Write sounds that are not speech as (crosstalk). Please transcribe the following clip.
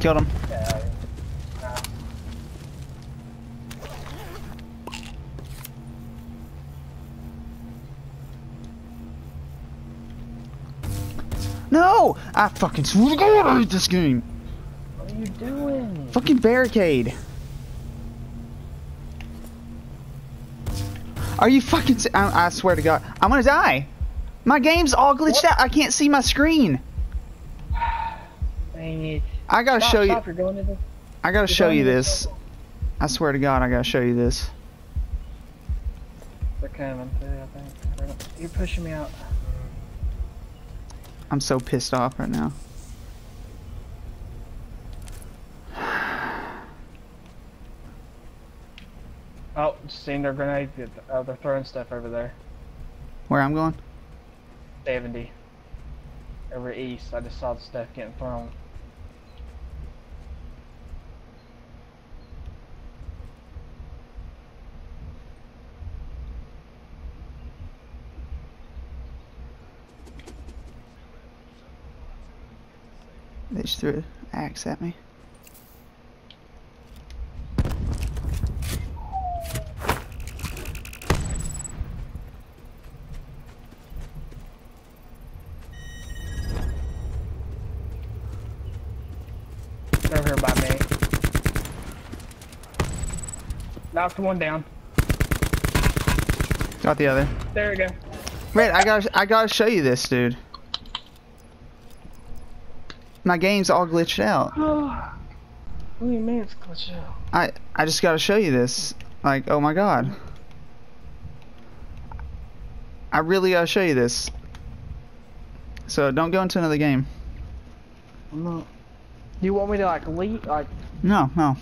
Killed him. No! I fucking swear to God, I hate this game. what are you doing? Fucking barricade. Are you fucking? I, I swear to God, I'm gonna die. My game's all glitched out. I can't see my screen. Dang it. I gotta Stop, show you. stop, You're going to the. I gotta show you this. I swear to God, I gotta show you this. They're coming too, I think. You're pushing me out. I'm so pissed off right now. (sighs) Oh, just seen their grenade. Oh, they're throwing stuff over there. Where I'm going? 70. Over east. I just saw the stuff getting thrown. They just threw an axe at me. They're over here by me. Knocked one down. Got the other. There we go. Red, I gotta, I gotta show you this, dude. My game's all glitched out. (sighs) what do you mean it's glitched out? I, I just gotta show you this. Like, oh my god. I really gotta show you this. So don't go into another game. I'm not. Do you want me to like leave? Like, No, no.